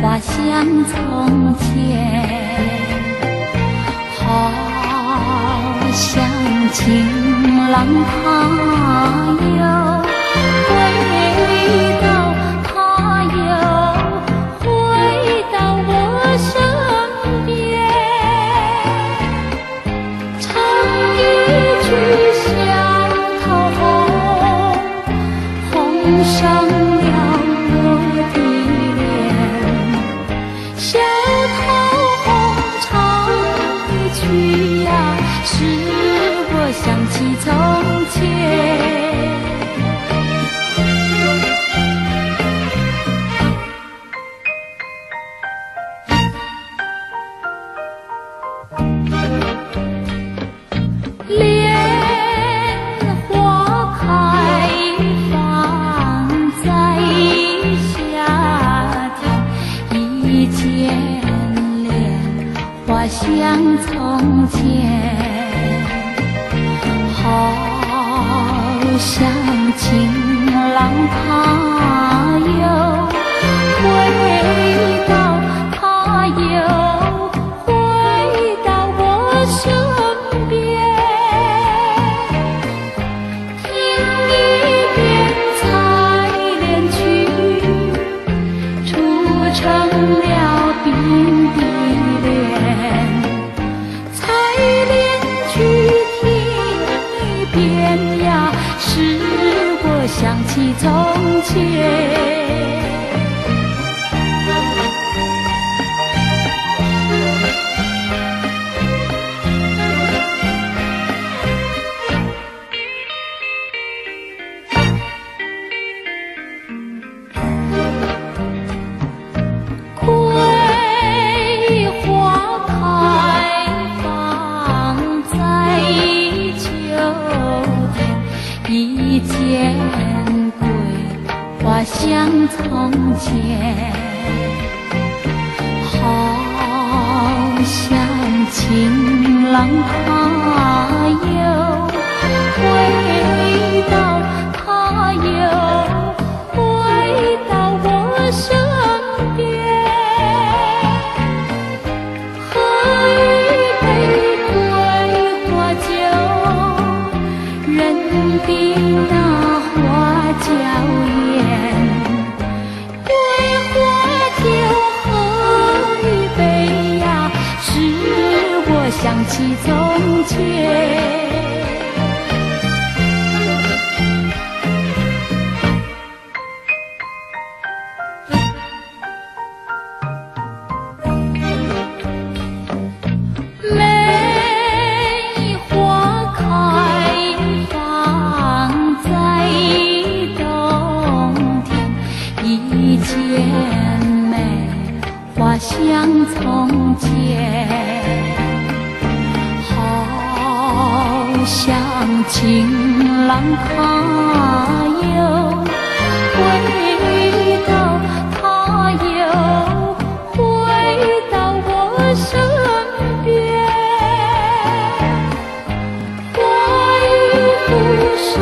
花香从前，好像情郎他又回到，他又回到我身边，唱一曲小桃红，红上花香从前，好像情。郎他又回到，他又回到我身边。听一遍采莲曲，出成了冰从前。像从前，好像情郎他又回 저 像情郎他又回到他又回到我身边花已不再